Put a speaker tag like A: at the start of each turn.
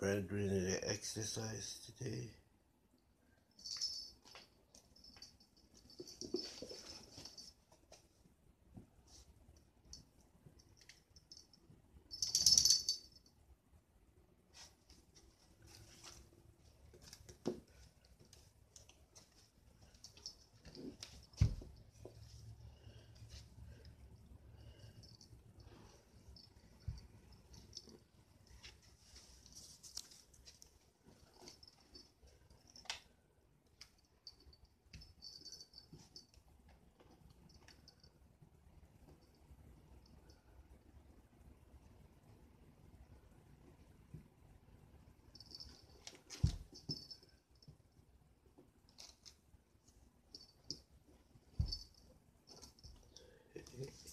A: Brad doing the exercise today. it,